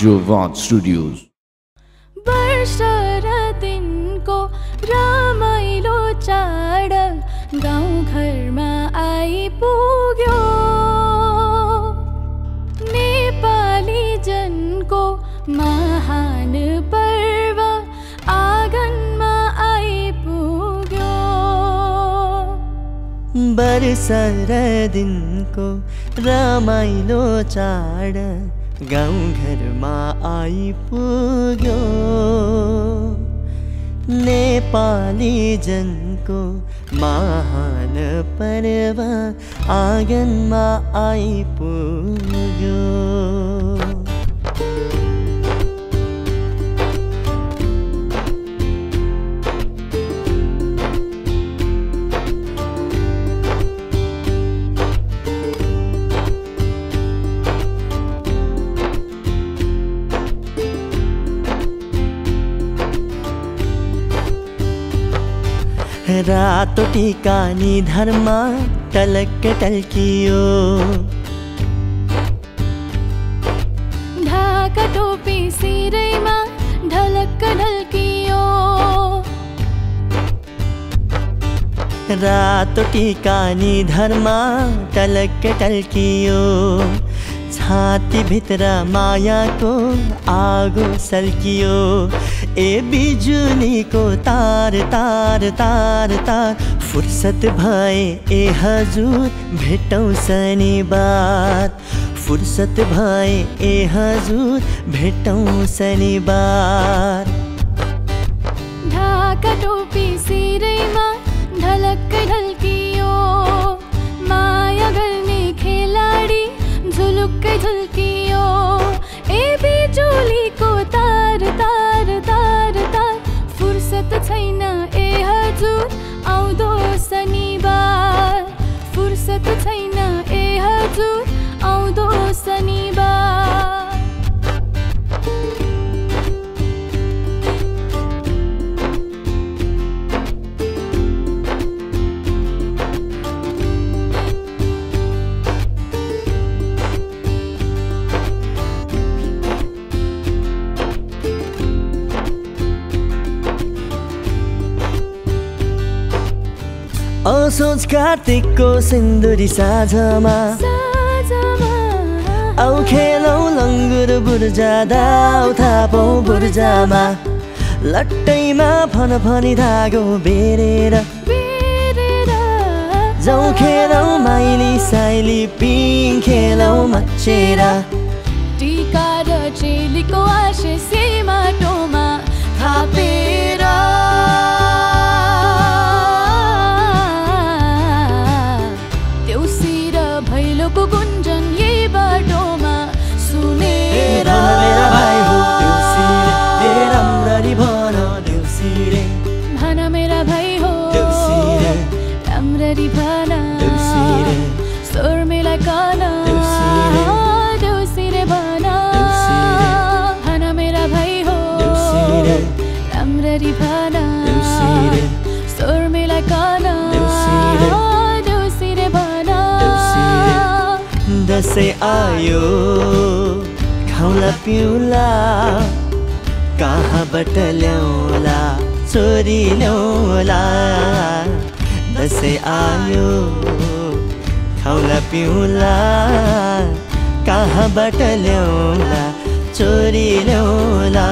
Jovat Studios. वर्ष र दिनको रमाइलो चाड गाउँघरमा आइपुग्यो नेपाली जनको महान पर्व आँगनमा आइपुग्यो वर्ष र दिनको रमाइलो चाड गाउँघरमा आइपुग्यो। नेपाली जनको महान पर्व आँगनमा आइपुग्यो। रातोटी टीकानी धर्मा टलक टलकियो। ढाका टोपी सीरे मा ढलक ढलकियो। रातोटी टीकानी धर्मा टलक टलकियो। छाती भित्र माया को आगो सल्कियो। ए बिजुलीको तार तार तार तार। फुर्सत भए ए हजुर, भेटौँ शनिबार फुर्सत भए ए हजुर, भेटौँ शनिबार ढाका टोपी सिरैमा असोज कार्तिकको सिन्दुरी साँझमा। औ खेलौँ लङ्गुर बुर्जा दाउ थापौँ बुर्जामा। लट्टैमा फन फनी धागो बेरेर। जाउँ खेलौँ माइली साइली पिङ खेलौँ मचेर टिका र चेलीको आशिषे माटोमा थापेर देउसी दसैँ आयो खाउला पिउला कहाँबाट ल्याउला छोरी ल्याउला। दसैँ आयो खाउला पिउला कहाँबाट ल्याउला छोरी ल्याउला।